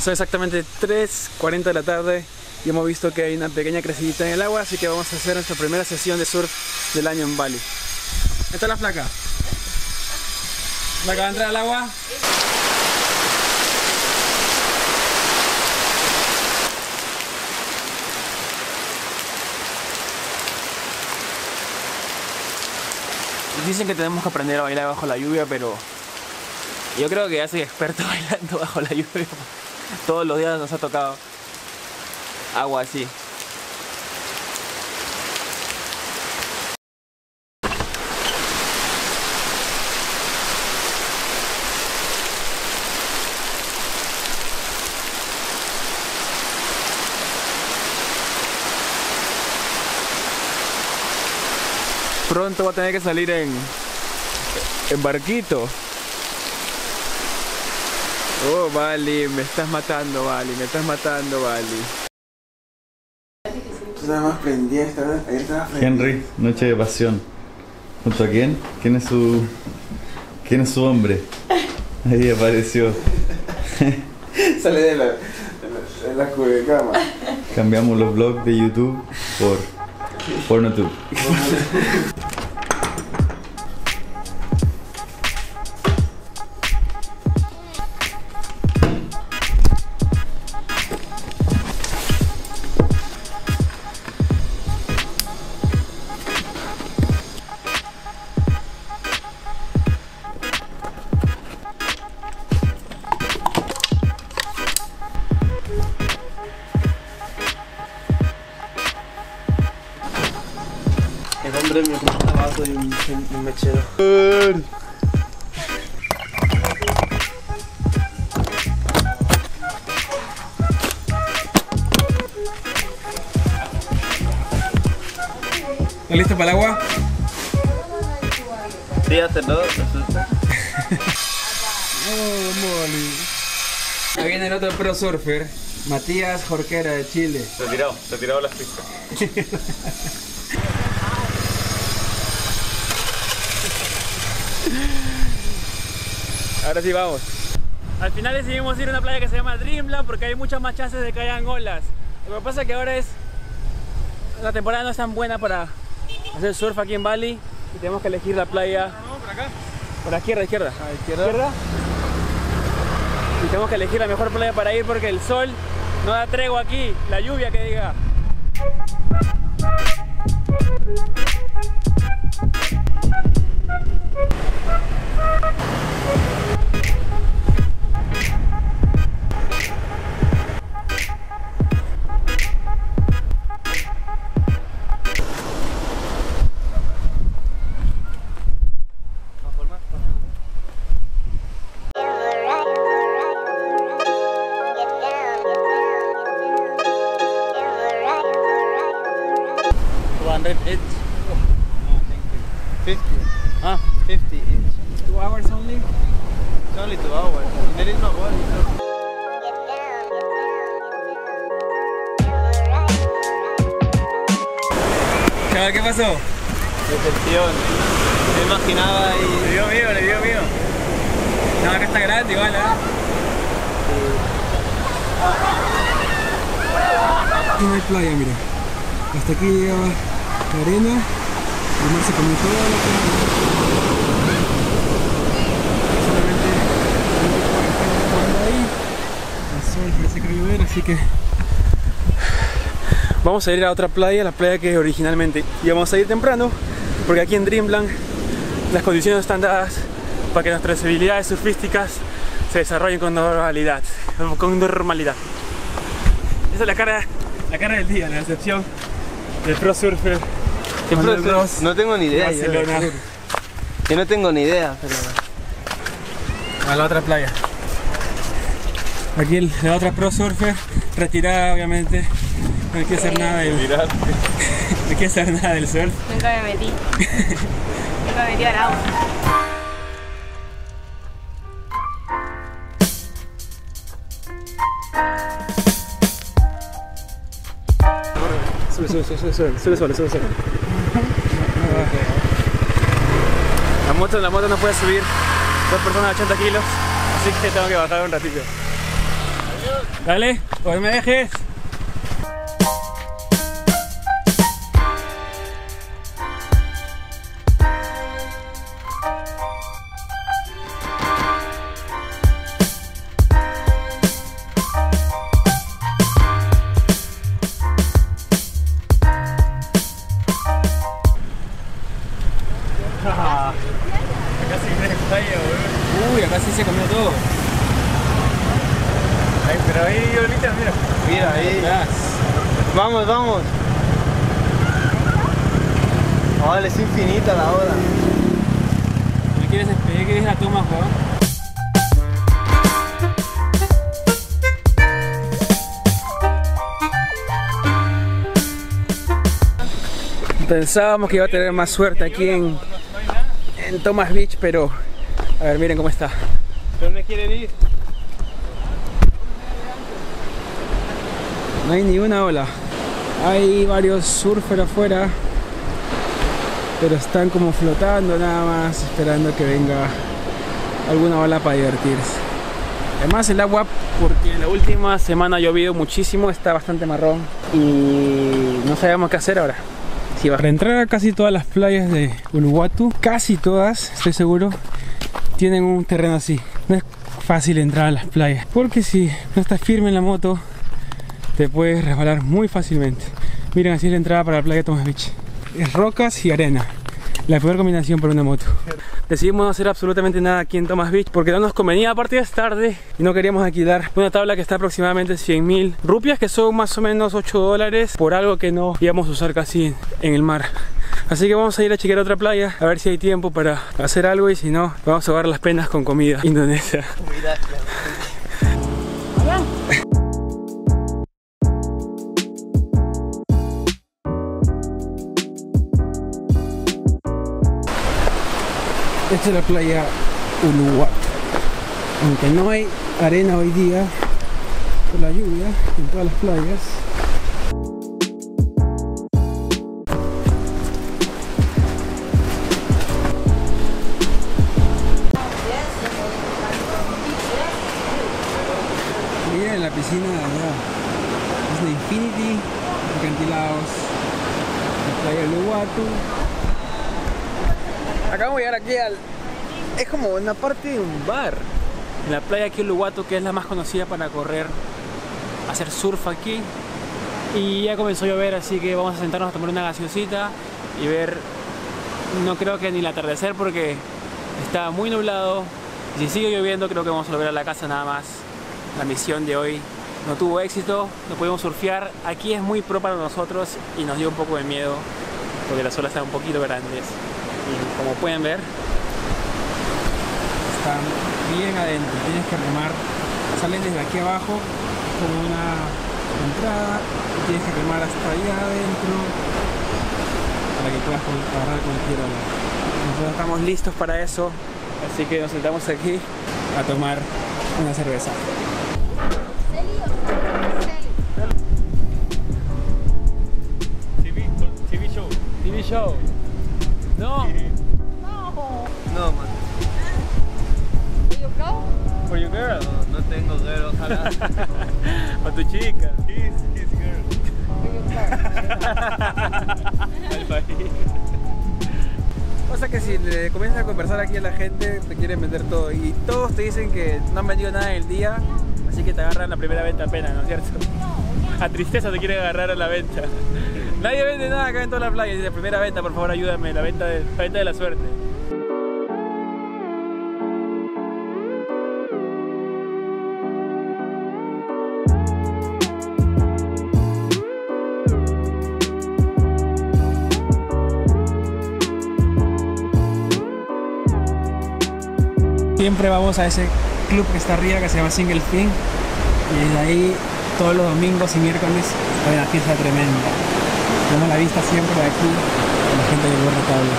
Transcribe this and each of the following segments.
Son exactamente 3.40 de la tarde y hemos visto que hay una pequeña crecidita en el agua, así que vamos a hacer nuestra primera sesión de surf del año en Bali. Esta es la placa. ¿Placa va a entrar al agua? Dicen que tenemos que aprender a bailar bajo la lluvia, pero yo creo que ya soy experto bailando bajo la lluvia. Todos los días nos ha tocado agua así. Pronto va a tener que salir en, en barquito. Oh, Bali, me estás matando, Bali, me estás matando, Bali. Nada más prendí esta, esta Henry, Noche de Pasión. ¿Junto a quién? ¿Quién es su. ¿Quién es su hombre? Ahí apareció. Sale de la, de la, de la. Cambiamos los vlogs de YouTube por PornoTube. ¿Estás listo para el agua? Sí, hazlo. Oh, Molly. Ahí viene el otro pro surfer, Matías Jorquera de Chile. Se ha tirado, se ha tirado las pistas. Ahora sí vamos. Al final decidimos ir a una playa que se llama Dreamland porque hay muchas más chances de que hayan olas. Lo que pasa es que ahora es. La temporada no es tan buena para hacer surf aquí en Bali y tenemos que elegir la playa. por acá. Por la izquierda, izquierda. A la izquierda. Y tenemos que elegir la mejor playa para ir porque el sol no da tregua aquí, la lluvia que diga. Chaval, ¿qué pasó? Decepción. Me imaginaba Le y. dio miedo, le dio miedo. No, acá está grande igual, ¿eh? Aquí no hay playa, mira. Hasta aquí llegaba la arena. El mar se comió toda la playa. Solamente el único que está jugando ahí. El sol parece que va a llover, así que vamos a ir a otra playa, la playa que originalmente íbamos a ir temprano, porque aquí en Dreamland las condiciones están dadas para que nuestras habilidades surfísticas se desarrollen con normalidad, con normalidad. Esa es la cara, la cara del día, la decepción del pro surfer. No tengo ni idea. Yo no tengo ni idea, pero. a la otra playa. Aquí el- la otra pro surfer, retirada obviamente, no quiere hacer nada del, no quiere hacer nada del surf. Nunca me metí. Nunca me metí al agua. Sube, sube, sube, sube, sube, sube sube solo. La moto, la moto no puede subir dos personas de 80 kilos, así que tengo que bajar un ratito. Dale, pues me dejes. Uy, acá sí se comió todo. Pero ahí ahorita, mira. Mira ahí. Vamos, vamos. Vale, es infinita la hora. ¿Me quieres despedir? ¿Quieres la toma, Juan? Pensábamos que iba a tener más suerte aquí en, en Thomas Beach, pero a ver, miren cómo está. ¿Dónde quieren ir? No hay ni una ola. Hay varios surfers afuera, pero están como flotando nada más, esperando que venga alguna ola para divertirse. Además el agua, porque la última semana ha llovido muchísimo, está bastante marrón y no sabemos qué hacer ahora. Si va. Para entrar a casi todas las playas de Uluwatu, casi todas, estoy seguro, tienen un terreno así. No es fácil entrar a las playas, porque si no estás firme en la moto, te puedes resbalar muy fácilmente. Miren, así es la entrada para la playa de Thomas Beach. Es rocas y arena. La peor combinación para una moto. Decidimos no hacer absolutamente nada aquí en Thomas Beach porque no nos convenía, aparte es tarde y no queríamos alquilar una tabla que está aproximadamente 100 mil rupias, que son más o menos 8 dólares por algo que no íbamos a usar casi en el mar. Así que vamos a ir a chequear otra playa a ver si hay tiempo para hacer algo y si no, vamos a ahogar las penas con comida indonesia. Esta es la playa Uluwatu. Aunque no hay arena hoy día por la lluvia en todas las playas. Miren la piscina de allá. Es de Infinity, acantilados. La playa Uluwatu. Acabamos de llegar aquí al. Es como una parte de un bar. En la playa aquí Uluwatu, que es la más conocida para correr, hacer surf aquí. Y ya comenzó a llover, así que vamos a sentarnos a tomar una gaseosita y ver. No creo que ni el atardecer porque está muy nublado. Y si sigue lloviendo, creo que vamos a volver a la casa nada más. La misión de hoy no tuvo éxito, no pudimos surfear. Aquí es muy pro para nosotros y nos dio un poco de miedo porque las olas están un poquito grandes. Y como pueden ver, están bien adentro. Tienes que remar, salen desde aquí abajo como una entrada y tienes que remar hasta allá adentro para que puedas agarrar cualquier ola. Nosotros estamos listos para eso, así que nos sentamos aquí a tomar una cerveza. TV, TV show. ojalá. Para tu chica. Kiss, kiss girl. Pasa que si le comienzas a conversar aquí a la gente, te quieren vender todo. Y todos te dicen que no han vendido nada en el día, así que te agarran la primera venta apenas, ¿no es cierto? A tristeza te quieren agarrar a la venta. Nadie vende nada acá en toda la playa. Dice, primera venta, por favor, ayúdame. La venta de la, venta de la suerte. Siempre vamos a ese club que está arriba que se llama Single Thing y desde ahí todos los domingos y miércoles hay una fiesta tremenda. Tenemos la vista siempre de aquí de la gente del Gorro Tabla.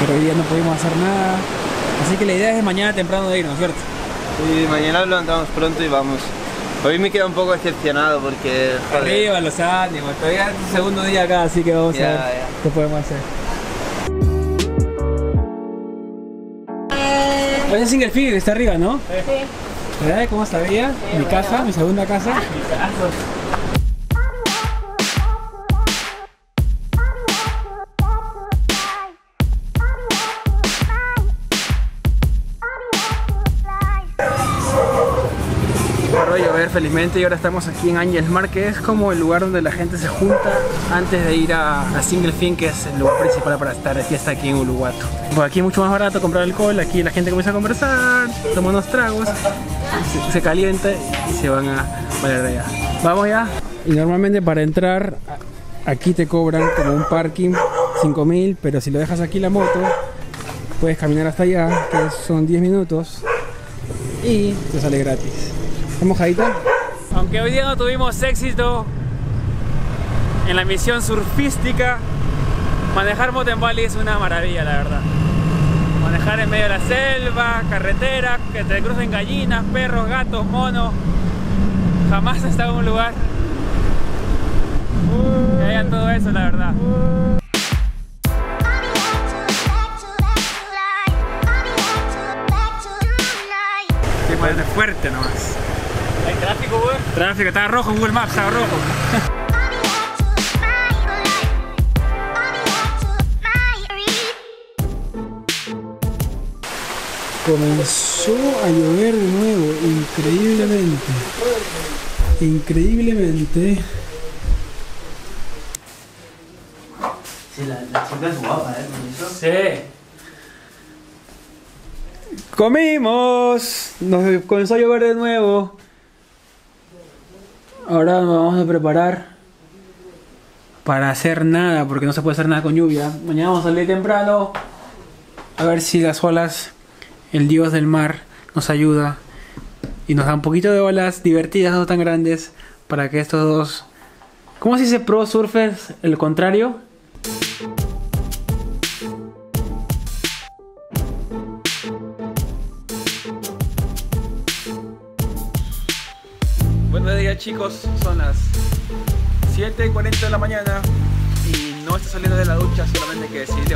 Pero hoy día no pudimos hacer nada. Así que la idea es mañana temprano de irnos, ¿cierto? Y mañana lo levantamos pronto y vamos. Hoy me queda un poco decepcionado porque. joder, Arriba, los ánimos. Todavía es tu segundo día acá, así que vamos a ver qué podemos hacer. Ese single figure está arriba, ¿no? Sí. ¿Verdad? ¿Cómo sabía? Mi casa, mi segunda casa. Paró de llover felizmente y ahora estamos aquí en Ángel Mar, que es como el lugar donde la gente se junta antes de ir a, a Single Fin, que es el lugar principal para estar de fiesta aquí en Uluwatu. Pues aquí es mucho más barato comprar alcohol, aquí la gente comienza a conversar, toma unos tragos, se, se calienta y se van a bailar de allá. Vamos ya. Y normalmente para entrar aquí te cobran como un parking 5000, pero si lo dejas aquí la moto, puedes caminar hasta allá, que son 10 minutos y te sale gratis. ¿Estás mojadita? Aunque hoy día no tuvimos éxito en la misión surfística, manejar moto en Bali es una maravilla, la verdad. Manejar en medio de la selva, carretera, que te crucen gallinas, perros, gatos, monos. Jamás he estado en un lugar que haya todo eso, la verdad. Que ponerle fuerte nomás. ¿Hay tráfico, güey? Tráfico, está rojo, Google Maps está rojo. Comenzó a llover de nuevo, increíblemente. Increíblemente. Sí, la, la chica es guapa, ¿eh? Con eso. Sí. Comimos. Nos comenzó a llover de nuevo. Ahora nos vamos a preparar para hacer nada, porque no se puede hacer nada con lluvia. Mañana vamos a salir temprano. A ver si las olas, el dios del mar, nos ayuda y nos da un poquito de olas divertidas, no tan grandes, para que estos dos. ¿Cómo se dice pro surfers? El contrario. Buenos días chicos, son las 7.40 de la mañana y no estoy saliendo de la ducha, solamente que decidí levantarme